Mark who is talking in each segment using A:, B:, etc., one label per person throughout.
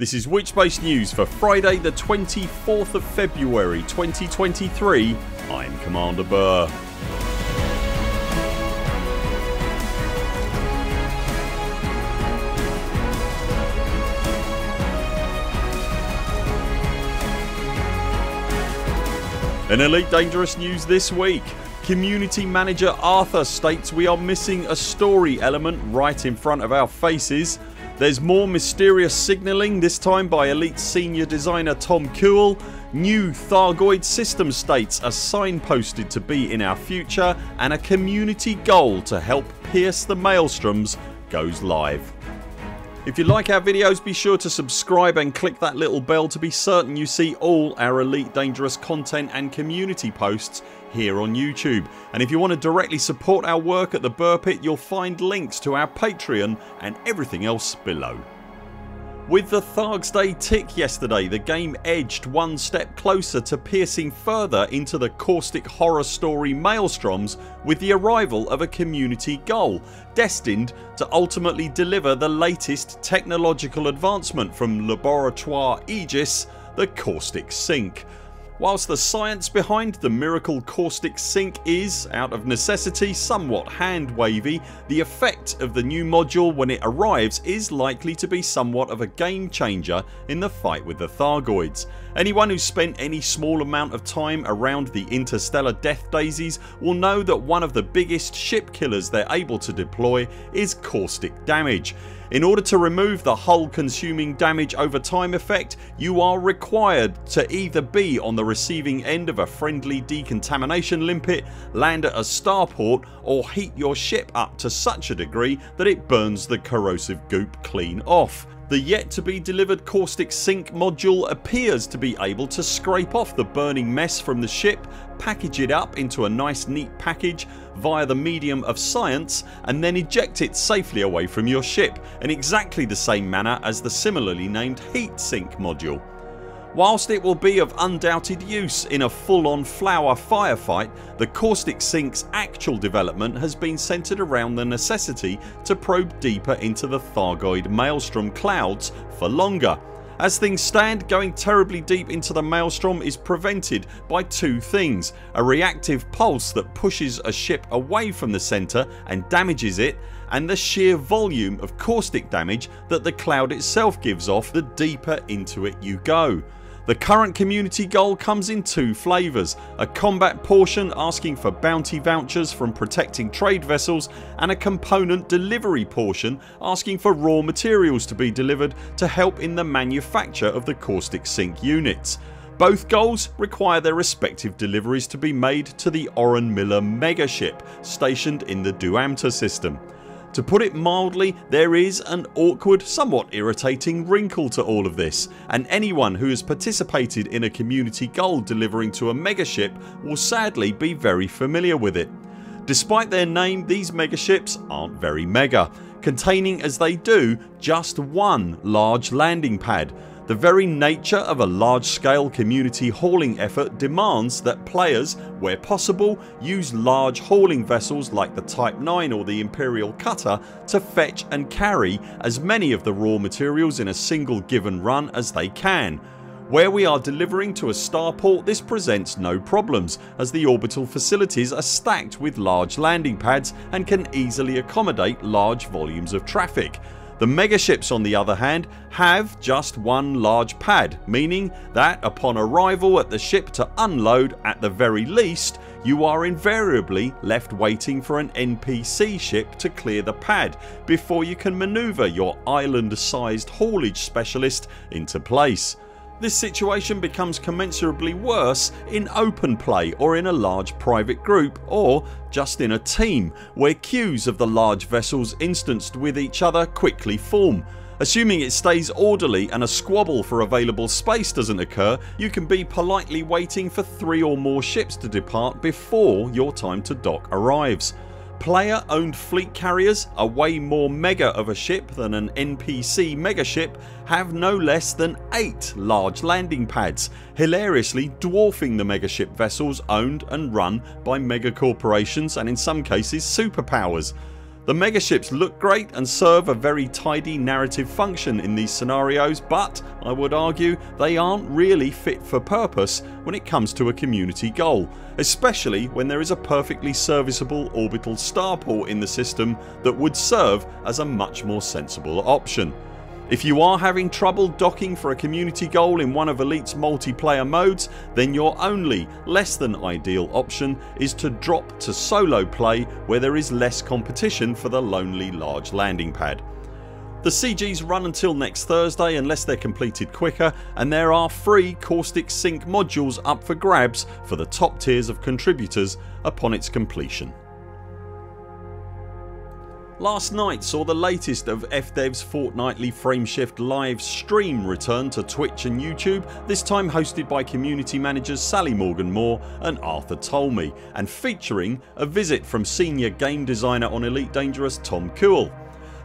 A: This is Witchbase News for Friday the 24th of February 2023. I'm Commander Buur. In Elite Dangerous news this week Community Manager Arthur states we are missing a story element right in front of our faces. There's more mysterious signalling this time by Elite Senior Designer Tom Kewell. New Thargoid system states are signposted to be in our future and a community goal to help pierce the maelstroms goes live. If you like our videos be sure to subscribe and click that little bell to be certain you see all our Elite Dangerous content and community posts here on YouTube and if you want to directly support our work at the Buur Pit you'll find links to our Patreon and everything else below. With the Thargs Day tick yesterday the game edged one step closer to piercing further into the caustic horror story Maelstroms with the arrival of a community goal destined to ultimately deliver the latest technological advancement from Laboratoire Aegis the Caustic Sink Whilst the science behind the miracle caustic sink is, out of necessity, somewhat hand wavy the effect of the new module when it arrives is likely to be somewhat of a game changer in the fight with the Thargoids. Anyone who's spent any small amount of time around the interstellar death daisies will know that one of the biggest ship killers they're able to deploy is caustic damage. In order to remove the hull consuming damage over time effect you are required to either be on the receiving end of a friendly decontamination limpet, land at a starport or heat your ship up to such a degree that it burns the corrosive goop clean off. The yet to be delivered caustic sink module appears to be able to scrape off the burning mess from the ship, package it up into a nice neat package via the medium of science and then eject it safely away from your ship in exactly the same manner as the similarly named heat sink module. Whilst it will be of undoubted use in a full on flower firefight the caustic sink's actual development has been centred around the necessity to probe deeper into the Thargoid maelstrom clouds for longer. As things stand going terribly deep into the maelstrom is prevented by two things a reactive pulse that pushes a ship away from the centre and damages it and the sheer volume of caustic damage that the cloud itself gives off the deeper into it you go. The current community goal comes in two flavours a combat portion asking for bounty vouchers from protecting trade vessels and a component delivery portion asking for raw materials to be delivered to help in the manufacture of the caustic sink units. Both goals require their respective deliveries to be made to the Oren Miller megaship stationed in the Duamta system. To put it mildly there is an awkward somewhat irritating wrinkle to all of this and anyone who has participated in a community goal delivering to a megaship will sadly be very familiar with it. Despite their name these megaships aren't very mega containing as they do just one large landing pad the very nature of a large scale community hauling effort demands that players, where possible, use large hauling vessels like the Type 9 or the Imperial Cutter to fetch and carry as many of the raw materials in a single given run as they can. Where we are delivering to a starport this presents no problems as the orbital facilities are stacked with large landing pads and can easily accommodate large volumes of traffic. The megaships on the other hand have just one large pad meaning that upon arrival at the ship to unload at the very least you are invariably left waiting for an NPC ship to clear the pad before you can manoeuvre your island sized haulage specialist into place. This situation becomes commensurably worse in open play or in a large private group or just in a team where queues of the large vessels instanced with each other quickly form. Assuming it stays orderly and a squabble for available space doesn't occur you can be politely waiting for 3 or more ships to depart before your time to dock arrives. Player owned fleet carriers, a way more mega of a ship than an NPC megaship have no less than 8 large landing pads hilariously dwarfing the megaship vessels owned and run by mega corporations and in some cases superpowers. The megaships look great and serve a very tidy narrative function in these scenarios but I would argue they aren't really fit for purpose when it comes to a community goal especially when there is a perfectly serviceable orbital starport in the system that would serve as a much more sensible option. If you are having trouble docking for a community goal in one of Elite's multiplayer modes then your only less than ideal option is to drop to solo play where there is less competition for the lonely large landing pad. The CGs run until next Thursday unless they're completed quicker and there are free Caustic Sink modules up for grabs for the top tiers of contributors upon its completion. Last night saw the latest of FDev's fortnightly Frameshift live stream return to Twitch and YouTube this time hosted by community managers Sally Morgan Moore and Arthur Tolmie and featuring a visit from senior game designer on Elite Dangerous Tom Kewell.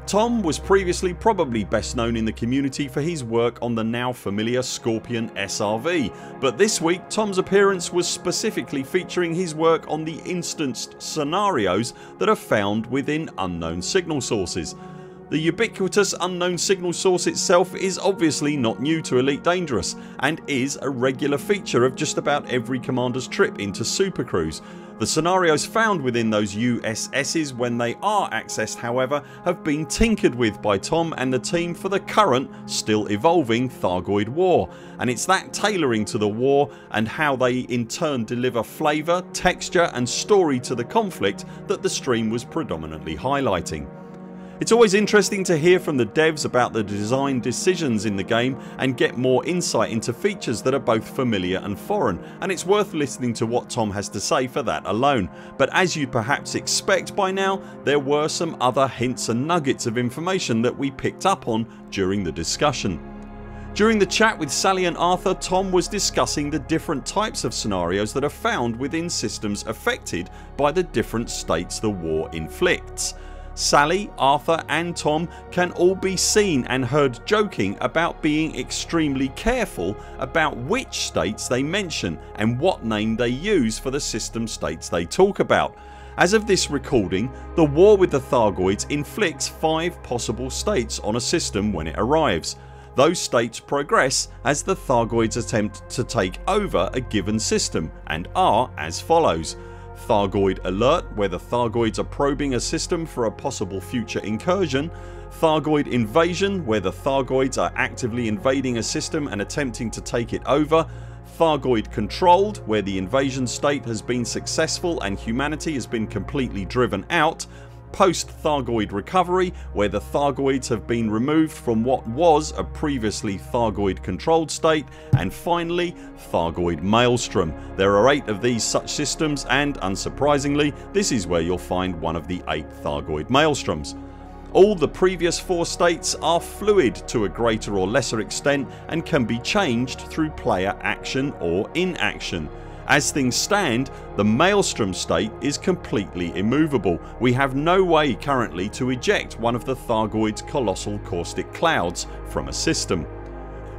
A: Tom was previously probably best known in the community for his work on the now familiar Scorpion SRV but this week Tom's appearance was specifically featuring his work on the instanced scenarios that are found within unknown signal sources. The ubiquitous unknown signal source itself is obviously not new to Elite Dangerous and is a regular feature of just about every commander's trip into Supercruise the scenarios found within those USS's when they are accessed however have been tinkered with by Tom and the team for the current still evolving Thargoid war and it's that tailoring to the war and how they in turn deliver flavour, texture and story to the conflict that the stream was predominantly highlighting. It's always interesting to hear from the devs about the design decisions in the game and get more insight into features that are both familiar and foreign and it's worth listening to what Tom has to say for that alone. But as you perhaps expect by now there were some other hints and nuggets of information that we picked up on during the discussion. During the chat with Sally and Arthur Tom was discussing the different types of scenarios that are found within systems affected by the different states the war inflicts. Sally, Arthur and Tom can all be seen and heard joking about being extremely careful about which states they mention and what name they use for the system states they talk about. As of this recording the war with the Thargoids inflicts 5 possible states on a system when it arrives. Those states progress as the Thargoids attempt to take over a given system and are as follows Thargoid Alert where the Thargoids are probing a system for a possible future incursion, Thargoid Invasion where the Thargoids are actively invading a system and attempting to take it over, Thargoid Controlled where the invasion state has been successful and humanity has been completely driven out post Thargoid recovery where the Thargoids have been removed from what was a previously Thargoid controlled state and finally Thargoid Maelstrom. There are 8 of these such systems and unsurprisingly this is where you'll find one of the 8 Thargoid Maelstroms. All the previous 4 states are fluid to a greater or lesser extent and can be changed through player action or inaction. As things stand the Maelstrom state is completely immovable. We have no way currently to eject one of the Thargoids colossal caustic clouds from a system.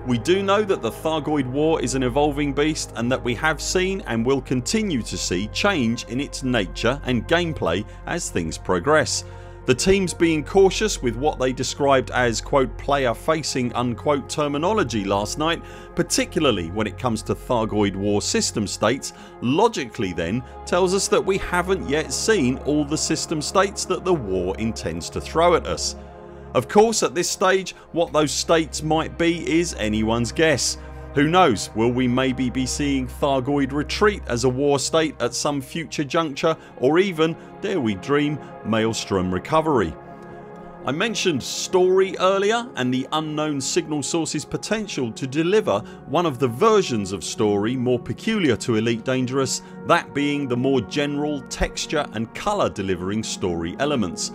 A: We do know that the Thargoid war is an evolving beast and that we have seen and will continue to see change in its nature and gameplay as things progress. The teams being cautious with what they described as quote player facing unquote terminology last night particularly when it comes to Thargoid war system states logically then tells us that we haven't yet seen all the system states that the war intends to throw at us. Of course at this stage what those states might be is anyone's guess who knows will we maybe be seeing Thargoid retreat as a war state at some future juncture or even, dare we dream, Maelstrom recovery. I mentioned story earlier and the unknown signal source's potential to deliver one of the versions of story more peculiar to Elite Dangerous that being the more general texture and colour delivering story elements.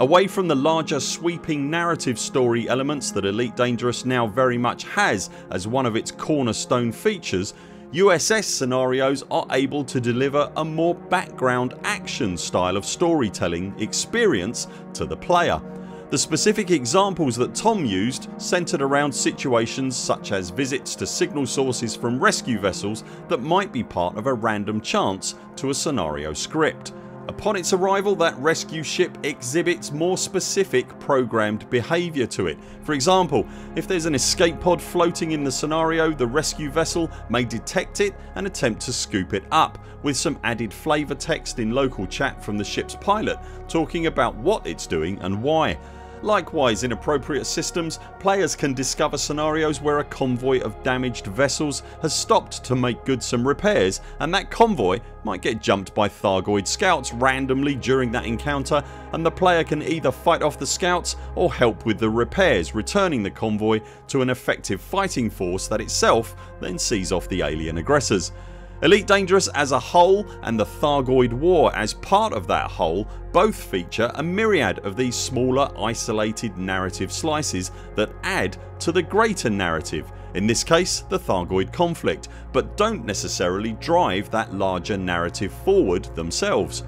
A: Away from the larger sweeping narrative story elements that Elite Dangerous now very much has as one of its cornerstone features USS scenarios are able to deliver a more background action style of storytelling experience to the player. The specific examples that Tom used centred around situations such as visits to signal sources from rescue vessels that might be part of a random chance to a scenario script. Upon its arrival that rescue ship exhibits more specific programmed behaviour to it. For example if there's an escape pod floating in the scenario the rescue vessel may detect it and attempt to scoop it up with some added flavour text in local chat from the ships pilot talking about what it's doing and why. Likewise in appropriate systems players can discover scenarios where a convoy of damaged vessels has stopped to make good some repairs and that convoy might get jumped by Thargoid scouts randomly during that encounter and the player can either fight off the scouts or help with the repairs returning the convoy to an effective fighting force that itself then sees off the alien aggressors. Elite Dangerous as a whole and the Thargoid War as part of that whole both feature a myriad of these smaller isolated narrative slices that add to the greater narrative in this case the Thargoid conflict but don't necessarily drive that larger narrative forward themselves.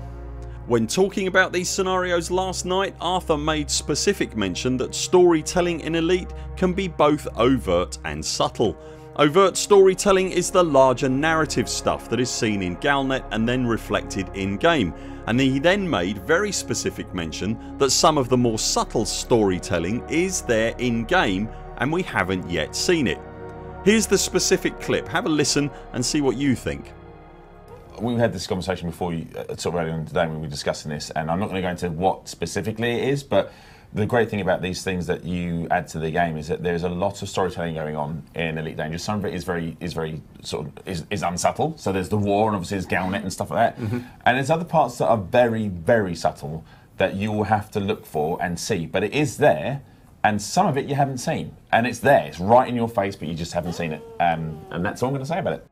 A: When talking about these scenarios last night Arthur made specific mention that storytelling in Elite can be both overt and subtle Overt storytelling is the larger narrative stuff that is seen in Galnet and then reflected in game and he then made very specific mention that some of the more subtle storytelling is there in game and we haven't yet seen it. Here's the specific clip, have a listen and see what you think.
B: We had this conversation before you, uh, sort of earlier on today when we were discussing this and I'm not going to go into what specifically it is but the great thing about these things that you add to the game is that there's a lot of storytelling going on in Elite Dangerous. Some of it is very is very sort of is, is unsubtle. So there's the war and obviously there's Galnet and stuff like that. Mm-hmm. And there's other parts that are very very subtle that you will have to look for and see. But it is there, and some of it you haven't seen, and it's there. It's right in your face, but you just haven't seen it. Um, and that's all I'm going to say about it.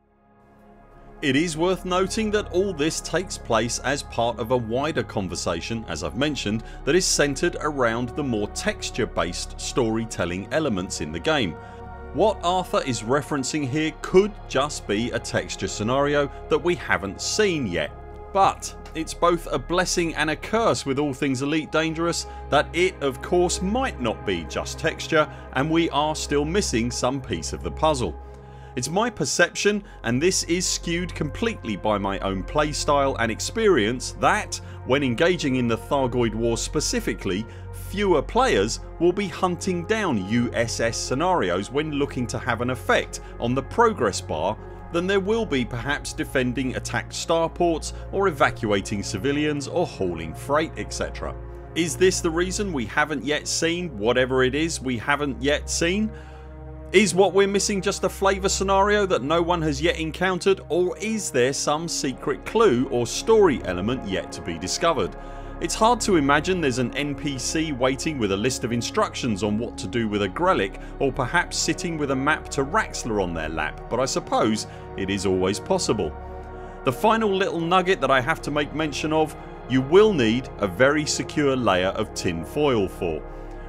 A: It is worth noting that all this takes place as part of a wider conversation as I've mentioned that is centred around the more texture based storytelling elements in the game. What Arthur is referencing here could just be a texture scenario that we haven't seen yet but it's both a blessing and a curse with all things Elite Dangerous that it of course might not be just texture and we are still missing some piece of the puzzle. It's my perception and this is skewed completely by my own playstyle and experience that, when engaging in the Thargoid War specifically, fewer players will be hunting down USS scenarios when looking to have an effect on the progress bar than there will be perhaps defending attacked starports or evacuating civilians or hauling freight etc. Is this the reason we haven't yet seen whatever it is we haven't yet seen? Is what we're missing just a flavour scenario that no one has yet encountered or is there some secret clue or story element yet to be discovered? It's hard to imagine there's an NPC waiting with a list of instructions on what to do with a Grellic or perhaps sitting with a map to Raxxla on their lap but I suppose it is always possible. The final little nugget that I have to make mention of you will need a very secure layer of tin foil for.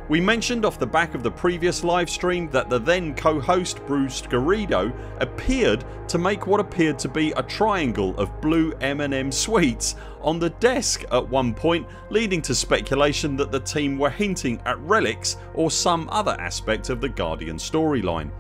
A: We mentioned off the back of the previous livestream that the then co-host Bruce Garrido appeared to make what appeared to be a triangle of blue M&M sweets on the desk at one point leading to speculation that the team were hinting at relics or some other aspect of the Guardian storyline.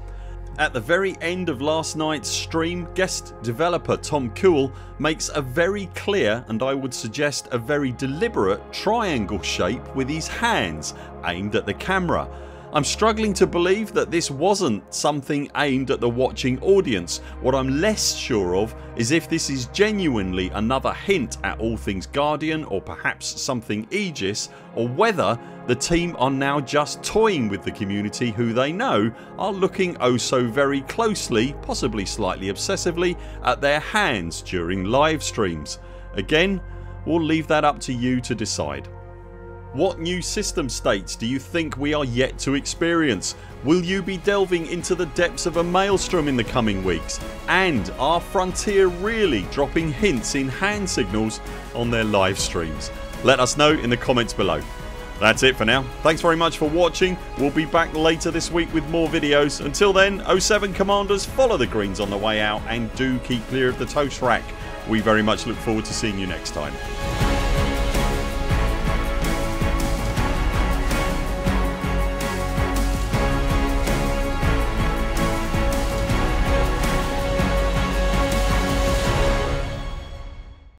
A: At the very end of last night's stream guest developer Tom Kewell makes a very clear and I would suggest a very deliberate triangle shape with his hands aimed at the camera I'm struggling to believe that this wasn't something aimed at the watching audience. What I'm less sure of is if this is genuinely another hint at all things Guardian or perhaps something Aegis or whether the team are now just toying with the community who they know are looking oh so very closely, possibly slightly obsessively at their hands during live streams. Again we'll leave that up to you to decide. What new system states do you think we are yet to experience? Will you be delving into the depths of a maelstrom in the coming weeks? And are Frontier really dropping hints in hand signals on their live streams? Let us know in the comments below. That's it for now. Thanks very much for watching. We'll be back later this week with more videos. Until then 07 CMDRs follow the greens on the way out and do keep clear of the toast rack. We very much look forward to seeing you next time.